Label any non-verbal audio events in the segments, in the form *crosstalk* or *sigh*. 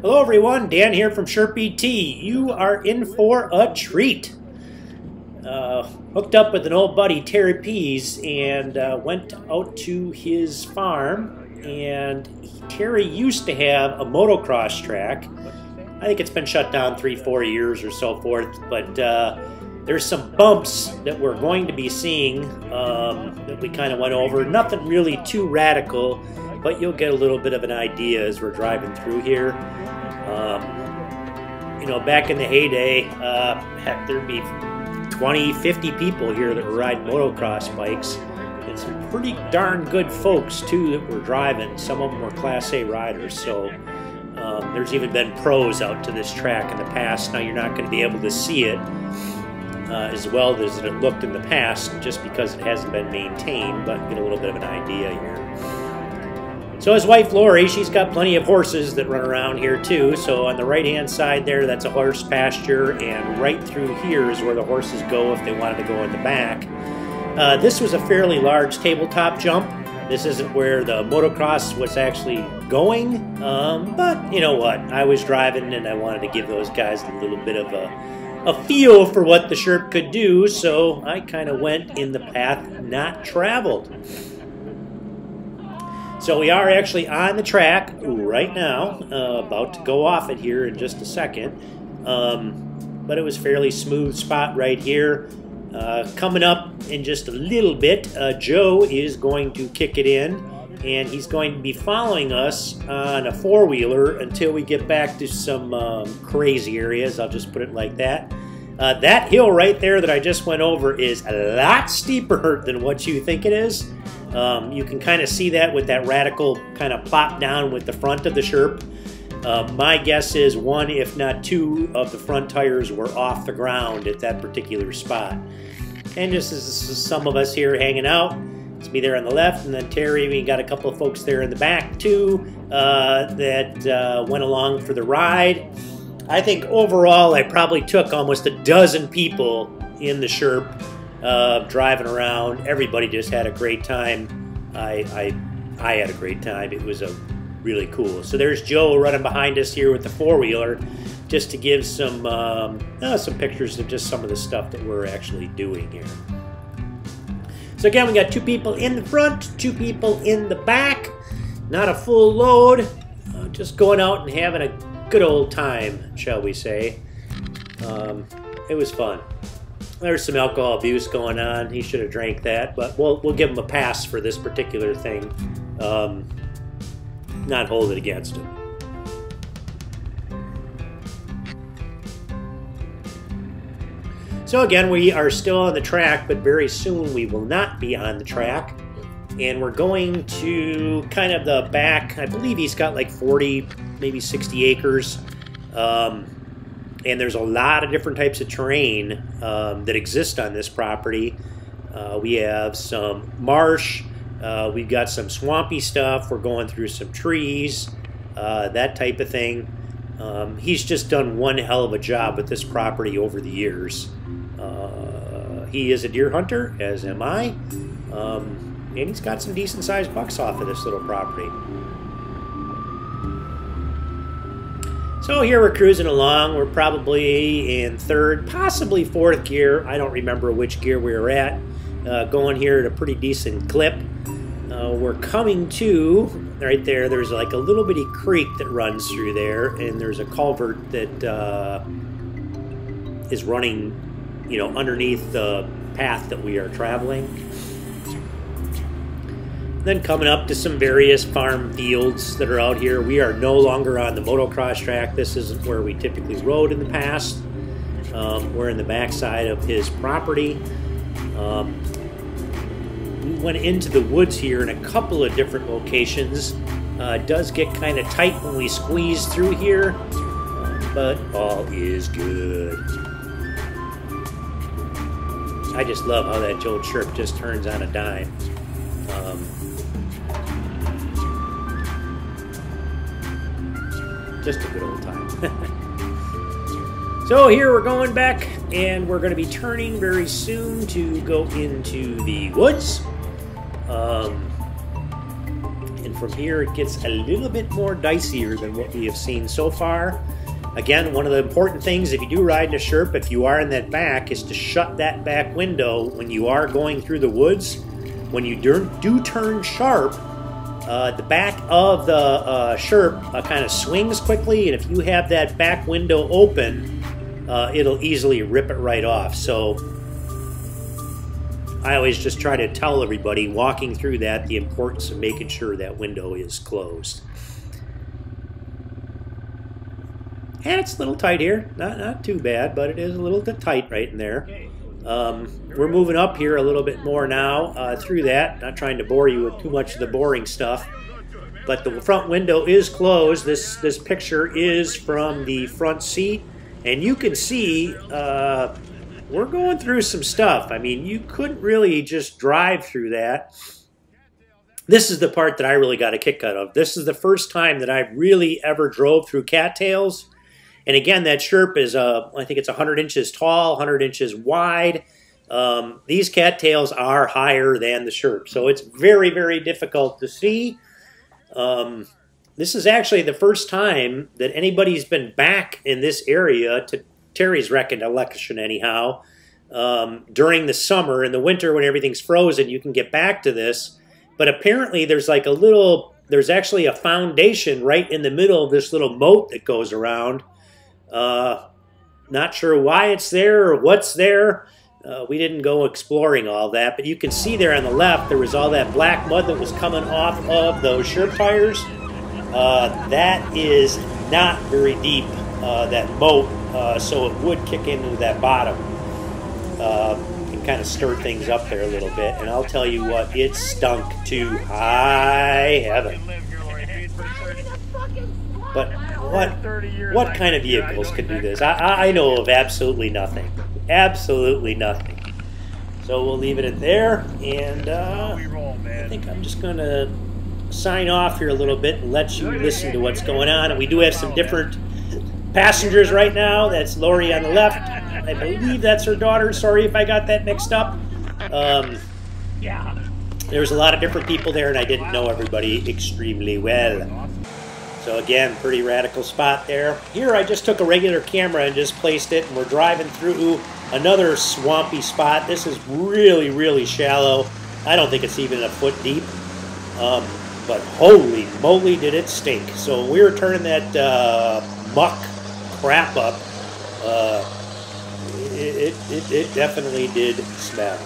Hello everyone, Dan here from SherpET. You are in for a treat. Uh, hooked up with an old buddy, Terry Pease, and uh, went out to his farm. And Terry used to have a motocross track. I think it's been shut down three, four years or so forth, but uh, there's some bumps that we're going to be seeing um, that we kind of went over. Nothing really too radical, but you'll get a little bit of an idea as we're driving through here. You know, back in the heyday, uh, heck, there'd be 20, 50 people here that were riding motocross bikes, and some pretty darn good folks, too, that were driving. Some of them were Class A riders, so um, there's even been pros out to this track in the past. Now, you're not going to be able to see it uh, as well as it looked in the past just because it hasn't been maintained, but get a little bit of an idea here. So his wife Lori, she's got plenty of horses that run around here too. So on the right hand side there, that's a horse pasture, and right through here is where the horses go if they wanted to go in the back. Uh, this was a fairly large tabletop jump. This isn't where the motocross was actually going, um, but you know what? I was driving and I wanted to give those guys a little bit of a, a feel for what the Sherp could do, so I kind of went in the path not traveled. So we are actually on the track right now, uh, about to go off it here in just a second. Um, but it was fairly smooth spot right here. Uh, coming up in just a little bit, uh, Joe is going to kick it in, and he's going to be following us on a four-wheeler until we get back to some um, crazy areas. I'll just put it like that. Uh, that hill right there that I just went over is a lot steeper *laughs* than what you think it is. Um, you can kind of see that with that radical kind of plop down with the front of the Sherp. Uh, my guess is one, if not two, of the front tires were off the ground at that particular spot. And just as some of us here hanging out, it's me there on the left, and then Terry, we got a couple of folks there in the back too uh, that uh, went along for the ride. I think overall, I probably took almost a dozen people in the Sherp uh, driving around. Everybody just had a great time. I, I, I had a great time. It was a really cool. So there's Joe running behind us here with the four wheeler, just to give some um, uh, some pictures of just some of the stuff that we're actually doing here. So again, we got two people in the front, two people in the back. Not a full load. Uh, just going out and having a good old time, shall we say. Um, it was fun there's some alcohol abuse going on. He should have drank that, but we'll we'll give him a pass for this particular thing. Um, not hold it against him. So again, we are still on the track, but very soon we will not be on the track. And we're going to kind of the back. I believe he's got like 40, maybe 60 acres. Um, and there's a lot of different types of terrain um, that exist on this property. Uh, we have some marsh, uh, we've got some swampy stuff, we're going through some trees, uh, that type of thing. Um, he's just done one hell of a job with this property over the years. Uh, he is a deer hunter, as am I, um, and he's got some decent sized bucks off of this little property. So here we're cruising along. We're probably in third, possibly fourth gear. I don't remember which gear we were at. Uh, going here at a pretty decent clip. Uh, we're coming to, right there, there's like a little bitty creek that runs through there, and there's a culvert that uh, is running, you know, underneath the path that we are traveling. Then coming up to some various farm fields that are out here. We are no longer on the motocross track. This isn't where we typically rode in the past. Um, we're in the backside of his property. Um, we went into the woods here in a couple of different locations. Uh, it does get kind of tight when we squeeze through here, but all is good. I just love how that old Sherp just turns on a dime. Um, just a good old time. *laughs* so here we're going back, and we're going to be turning very soon to go into the woods. Um, in from here it gets a little bit more dicier than what we have seen so far. Again, one of the important things if you do ride in a Sherp, if you are in that back, is to shut that back window when you are going through the woods. When you do, do turn sharp, uh, the back of the uh, Sherp uh, kind of swings quickly, and if you have that back window open, uh, it'll easily rip it right off. So I always just try to tell everybody walking through that the importance of making sure that window is closed. And it's a little tight here. Not, not too bad, but it is a little bit tight right in there. Um, we're moving up here a little bit more now uh, through that. Not trying to bore you with too much of the boring stuff. But the front window is closed. This, this picture is from the front seat. And you can see uh, we're going through some stuff. I mean, you couldn't really just drive through that. This is the part that I really got a kick out of. This is the first time that I really ever drove through cattails and again, that Sherp is, uh, I think it's 100 inches tall, 100 inches wide. Um, these cattails are higher than the Sherp, so it's very, very difficult to see. Um, this is actually the first time that anybody's been back in this area, to Terry's recollection anyhow, um, during the summer. In the winter, when everything's frozen, you can get back to this. But apparently, there's like a little, there's actually a foundation right in the middle of this little moat that goes around. Uh, not sure why it's there or what's there. Uh, we didn't go exploring all that, but you can see there on the left there was all that black mud that was coming off of those Sherp tires. Uh, that is not very deep, uh, that moat, uh, so it would kick into that bottom uh, and kind of stir things up there a little bit. And I'll tell you what, it stunk to high heaven. But what what kind of vehicles could do this? I, I know of absolutely nothing. Absolutely nothing. So we'll leave it at there, and uh, I think I'm just going to sign off here a little bit and let you listen to what's going on. And we do have some different passengers right now. That's Lori on the left. I believe that's her daughter. Sorry if I got that mixed up. Um, yeah. There was a lot of different people there, and I didn't know everybody extremely well. So again, pretty radical spot there. Here I just took a regular camera and just placed it and we're driving through another swampy spot. This is really, really shallow. I don't think it's even a foot deep. Um, but holy moly did it stink. So we were turning that uh, muck crap up. Uh, it, it, it definitely did smell.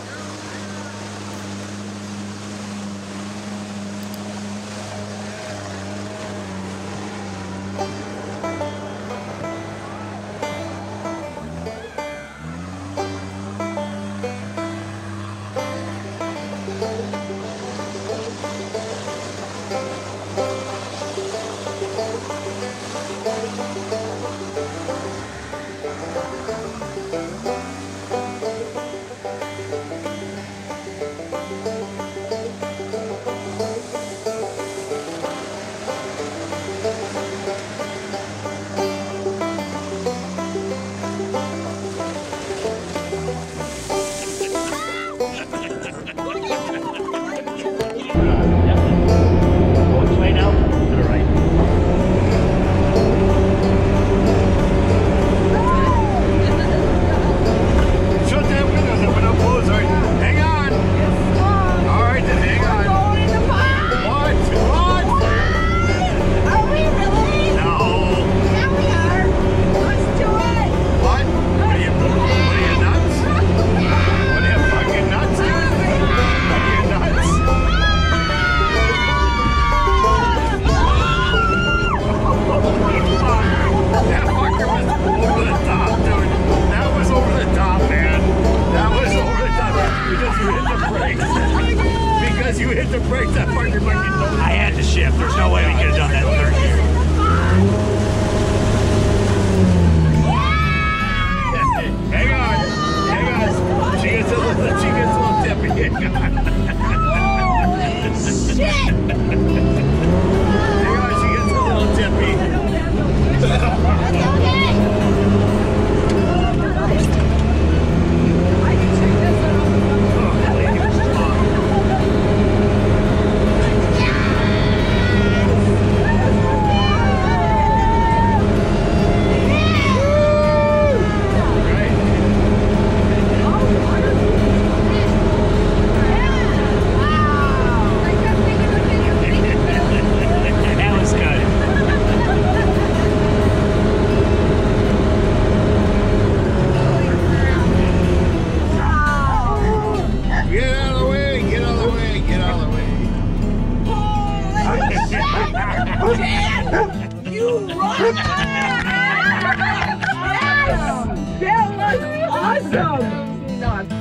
That awesome!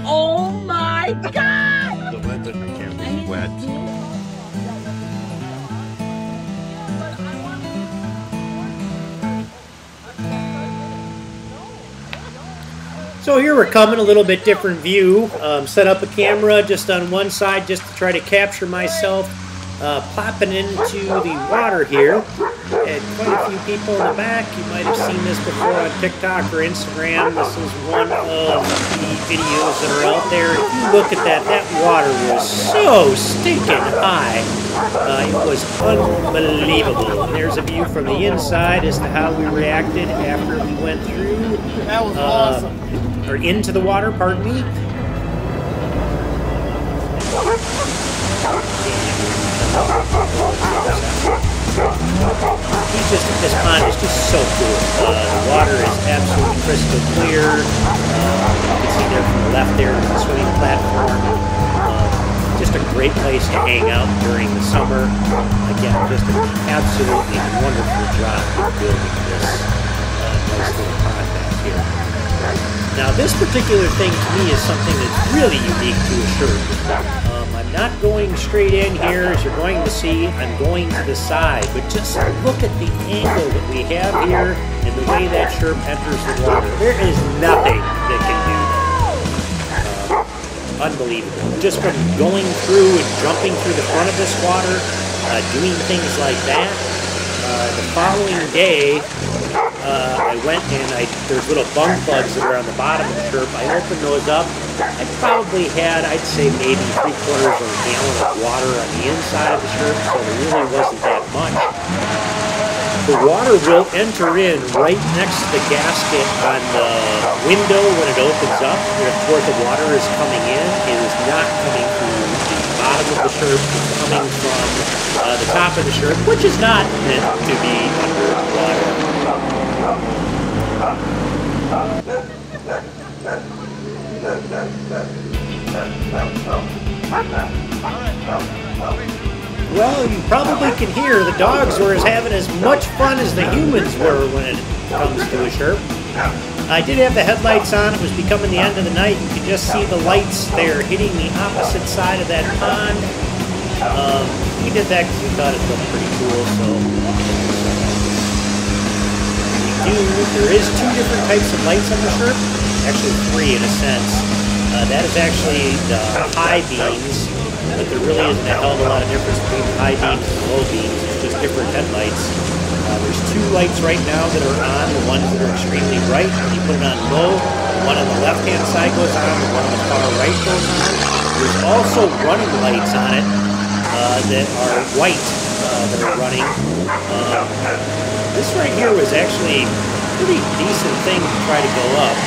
Oh my god! The wet. So here we're coming, a little bit different view. Um, set up a camera just on one side just to try to capture myself uh, plopping into the water here. And quite a few people in the back. You might have seen this before on TikTok or Instagram. This is one of the videos that are out there. If you look at that, that water was so stinking high. Uh, it was unbelievable. And there's a view from the inside as to how we reacted after we went through. That was uh, awesome. Or into the water, pardon me. He's just, this pond is just so cool. Uh, the water is absolutely crystal clear. Uh, you can see there from the left there the swimming platform. Uh, just a great place to hang out during the summer. Again, just an absolutely wonderful job of building this uh, nice little pond back here. Now, this particular thing to me is something that's really unique to a Sherp. Not going straight in here, as you're going to see. I'm going to the side, but just look at the angle that we have here and the way that sherp enters the water. There is nothing that can do that. Uh, unbelievable. Just from going through and jumping through the front of this water, uh, doing things like that. Uh, the following day, uh, I went and I there's little bung plugs that are on the bottom of the sherp. I opened those up. I probably had, I'd say maybe three quarters of a gallon of water on the inside of the sherp, so there really wasn't that much. The water will enter in right next to the gasket on the window when it opens up. If where the water is coming in, it is not coming through the bottom of the sherp. It's coming from uh, the top of the sherp, which is not meant to be underwater. Well, you probably can hear the dogs were as having as much fun as the humans were when it comes to a sherp. I did have the headlights on. It was becoming the end of the night. You could just see the lights there hitting the opposite side of that pond. Um, we did that because we thought it looked pretty cool, so do. There is two different types of lights on the Sherp, Actually, three in a sense. Uh, that is actually the high beams, but there really isn't a hell of a lot of difference between high beams and low beams. It's just different headlights. Uh, there's two lights right now that are on, the ones that are extremely bright. When you put it on low, one on the left-hand side goes on, the one on the far right goes on. There's also running lights on it uh, that are white uh, that are running. Um, this right here was actually a pretty decent thing to try to go up.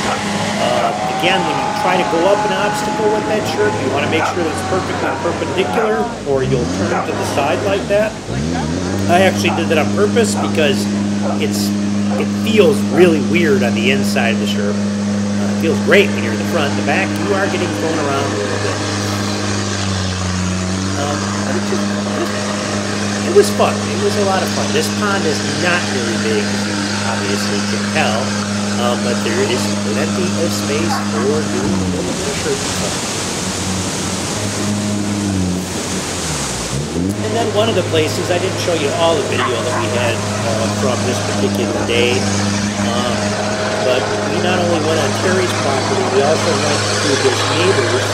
Uh, again, when you try to go up an obstacle with that Sherp, you want to make sure that it's perfectly perpendicular or you'll turn to the side like that. I actually did that on purpose because it's it feels really weird on the inside of the Sherp. Uh, it feels great when you're in the front. The back, you are getting thrown around a little bit. Um, it, was fun. It was a lot of fun. This pond is not very big, as you obviously can tell, um, but there is plenty of space for doing a little fun. And then one of the places, I didn't show you all the video that we had uh, from this particular day, um, but we not only went on Terry's property, we also went to his neighbor's.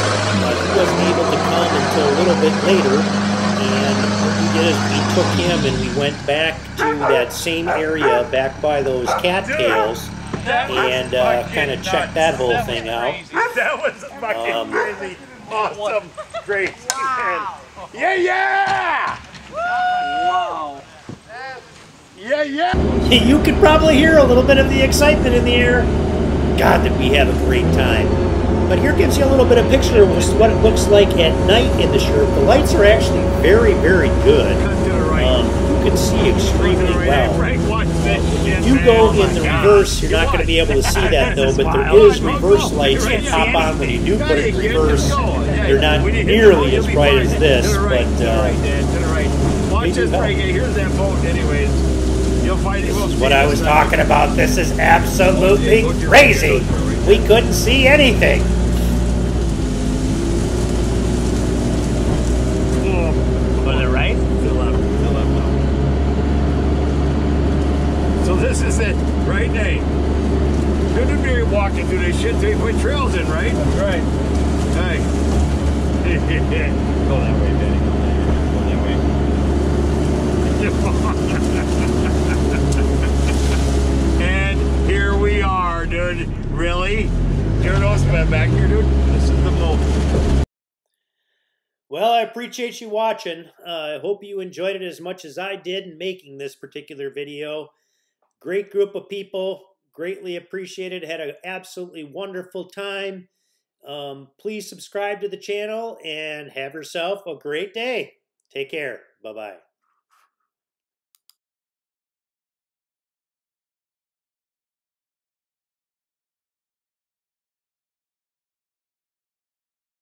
Uh, he wasn't able to come until a little bit later, and what we did is we took him and we went back to that same area back by those cattails and uh, kind of checked that whole thing out. That was fucking Um, crazy, awesome, crazy, *laughs* man. Yeah, yeah! Wow. Yeah, yeah! *laughs* you could probably hear a little bit of the excitement in the air. God, did we have a great time. But here gives you a little bit of picture of what it looks like at night in the Sherp. The lights are actually very, very good. Um, you can see extremely well. If you go in the reverse, you're not going to be able to see that though, but there is *laughs* reverse lights that pop on when you do put it in reverse. They're not nearly as bright as this, but uh, Watch this. Frankie. Here's that boat, anyways. You'll find it. What I was talking about. This is absolutely crazy. We couldn't see anything. Was it right? So this is it, right, Nate? Shouldn't be walking through this shit. They put trails in, right? That's right. Hey. *laughs* Go that way, Betty. Go that way. *laughs* and here we are, dude. Really? Journalist back here, dude. This is the moment. Well, I appreciate you watching. Uh, I hope you enjoyed it as much as I did in making this particular video. Great group of people. Greatly appreciated. Had an absolutely wonderful time. Um, please subscribe to the channel and have yourself a great day. Take care. Bye bye.